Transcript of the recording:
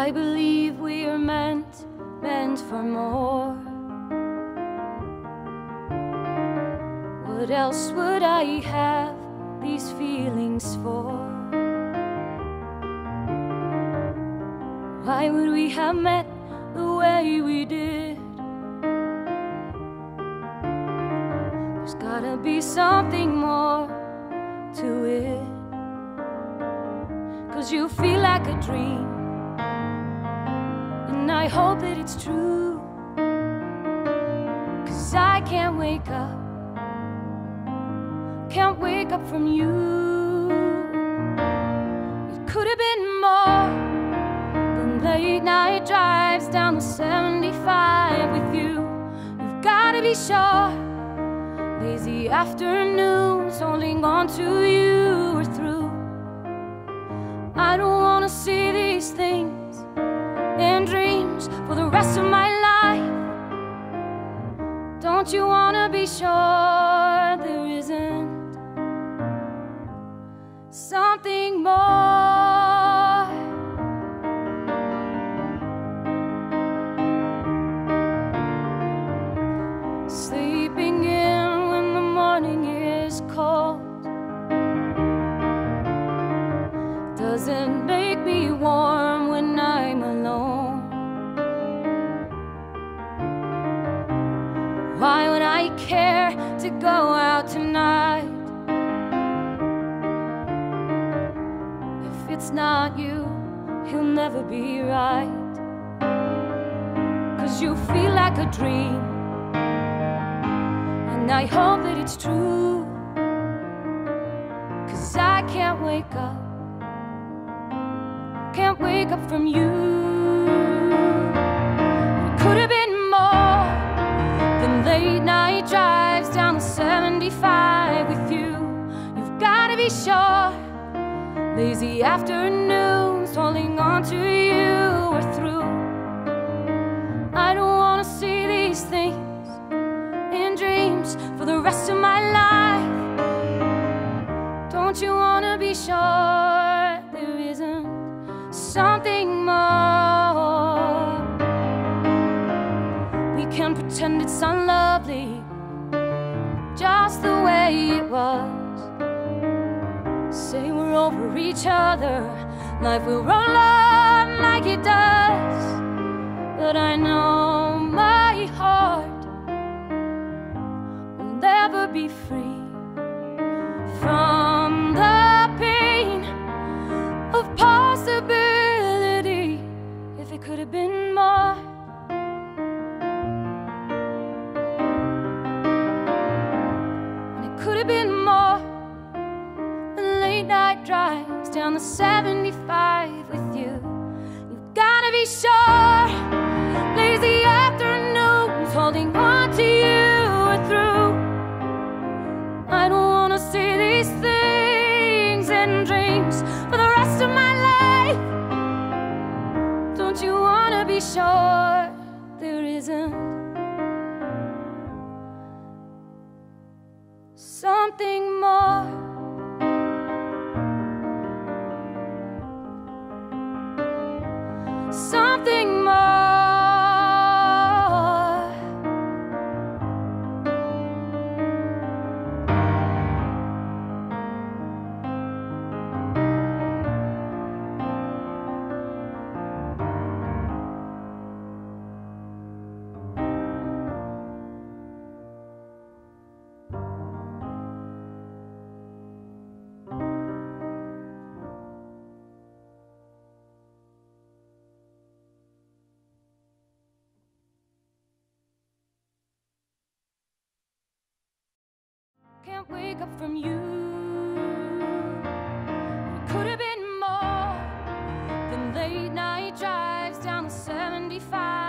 I believe we are meant, meant for more. What else would I have these feelings for? Why would we have met the way we did? There's gotta be something more to it. Cause you feel like a dream. I hope that it's true. Cause I can't wake up. Can't wake up from you. It could have been more than late night drives down the 75 with you. You've gotta be sure. Lazy afternoons holding on to you rest of my life. Don't you wanna be sure there isn't something more? Care to go out tonight if it's not you? He'll never be right. Cause you feel like a dream. And I hope that it's true. Cause I can't wake up. Can't wake up from you. Be sure. Lazy afternoons holding on to you are through. I don't wanna see these things in dreams for the rest of my life. Don't you wanna be sure there isn't something more? We can pretend it's unlovely, just the way it was. Say we're over each other, life will roll on like it does. The 75 with you. You've gotta be sure. Lazy afternoons holding on to you are through. I don't wanna see these things in dreams for the rest of my life. Don't you wanna be sure there isn't something more? can't wake up from you. Could have been more than late night drives down the 75.